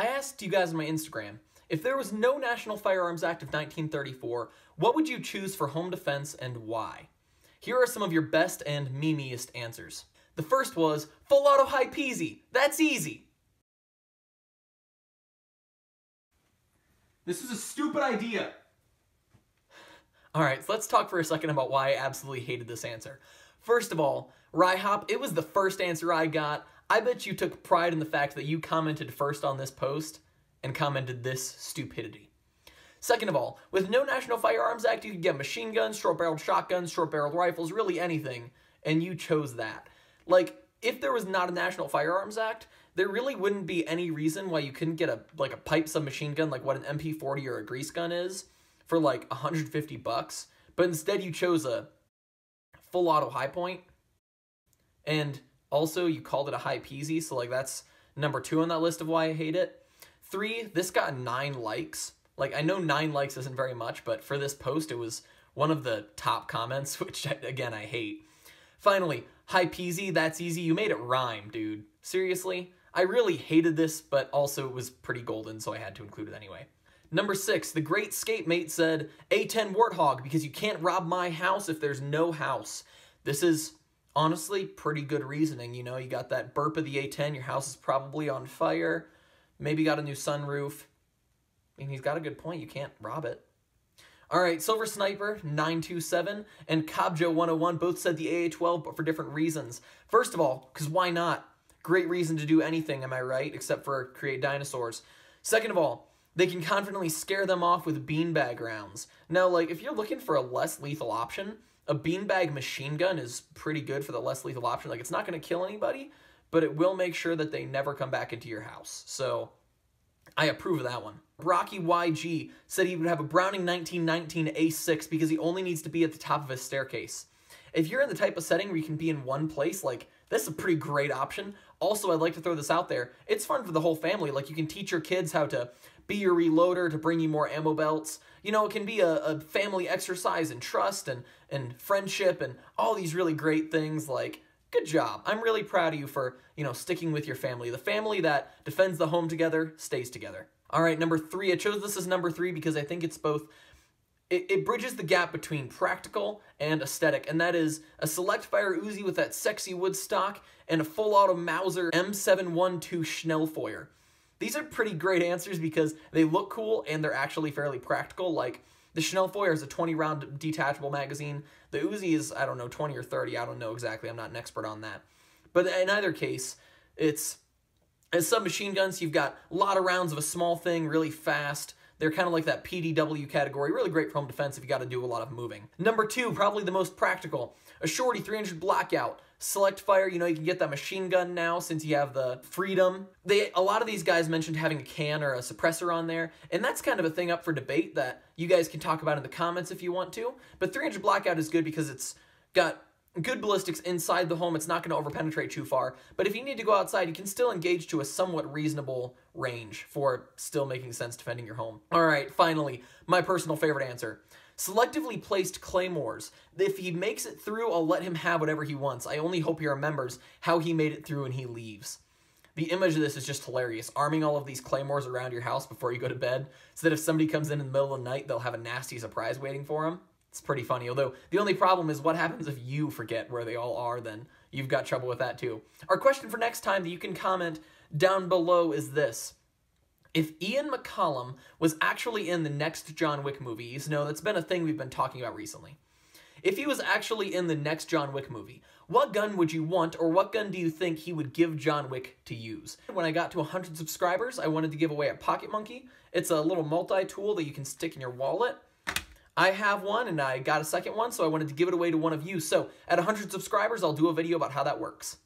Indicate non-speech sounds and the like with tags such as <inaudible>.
I asked you guys on my Instagram, if there was no National Firearms Act of 1934, what would you choose for home defense and why? Here are some of your best and memeiest answers. The first was, full auto high peasy, that's easy. This is a stupid idea. Alright, so let's talk for a second about why I absolutely hated this answer. First of all, Ryhop, it was the first answer I got. I bet you took pride in the fact that you commented first on this post and commented this stupidity. Second of all, with no National Firearms Act, you could get machine guns, short-barreled shotguns, short-barreled rifles, really anything, and you chose that. Like, if there was not a National Firearms Act, there really wouldn't be any reason why you couldn't get a like a pipe submachine gun like what an MP40 or a grease gun is for like 150 bucks, but instead you chose a full auto Hi-Point and also you called it a high peasy, so like that's number 2 on that list of why I hate it. 3, this got 9 likes. Like I know 9 likes isn't very much, but for this post it was one of the top comments, <laughs> which again I hate. Finally, high peasy, that's easy. You made it rhyme, dude. Seriously? I really hated this, but also it was pretty golden, so I had to include it anyway. Number six, the great skate mate said, A10 Warthog, because you can't rob my house if there's no house. This is honestly pretty good reasoning. You know, you got that burp of the A10, your house is probably on fire, maybe got a new sunroof. I mean, he's got a good point. You can't rob it. All right, Silver Sniper 927 and Cobjo 101 both said the AA12, but for different reasons. First of all, because why not? Great reason to do anything, am I right? Except for create dinosaurs. Second of all, they can confidently scare them off with beanbag rounds. Now, like, if you're looking for a less lethal option, a beanbag machine gun is pretty good for the less lethal option. Like, it's not going to kill anybody, but it will make sure that they never come back into your house. So, I approve of that one. Rocky YG said he would have a Browning 1919 A6 because he only needs to be at the top of his staircase. If you're in the type of setting where you can be in one place, like, this is a pretty great option. Also, I'd like to throw this out there. It's fun for the whole family. Like, you can teach your kids how to be your reloader to bring you more ammo belts. You know, it can be a, a family exercise and trust and, and friendship and all these really great things like good job. I'm really proud of you for, you know, sticking with your family. The family that defends the home together stays together. All right, number three. I chose this as number three because I think it's both it, it bridges the gap between practical and aesthetic, and that is a select fire Uzi with that sexy wood stock and a full auto Mauser M712 Schnellfeuer. These are pretty great answers because they look cool and they're actually fairly practical. Like the Schnellfeuer is a 20 round detachable magazine. The Uzi is, I don't know, 20 or 30. I don't know exactly. I'm not an expert on that. But in either case, it's as submachine guns, you've got a lot of rounds of a small thing, really fast. They're kind of like that PDW category. Really great for home defense if you got to do a lot of moving. Number two, probably the most practical. A Shorty 300 Blackout. Select fire, you know, you can get that machine gun now since you have the freedom. They A lot of these guys mentioned having a can or a suppressor on there, and that's kind of a thing up for debate that you guys can talk about in the comments if you want to. But 300 Blackout is good because it's got good ballistics inside the home. It's not going to overpenetrate too far. But if you need to go outside, you can still engage to a somewhat reasonable range for still making sense defending your home. All right, finally, my personal favorite answer. Selectively placed claymores. If he makes it through, I'll let him have whatever he wants. I only hope he remembers how he made it through and he leaves. The image of this is just hilarious. Arming all of these claymores around your house before you go to bed so that if somebody comes in in the middle of the night, they'll have a nasty surprise waiting for them. It's pretty funny. Although the only problem is what happens if you forget where they all are, then you've got trouble with that too. Our question for next time that you can comment down below is this. If Ian McCollum was actually in the next John Wick movie, you know, that's been a thing we've been talking about recently. If he was actually in the next John Wick movie, what gun would you want or what gun do you think he would give John Wick to use? When I got to 100 subscribers, I wanted to give away a Pocket Monkey. It's a little multi-tool that you can stick in your wallet. I have one and I got a second one, so I wanted to give it away to one of you. So at 100 subscribers, I'll do a video about how that works.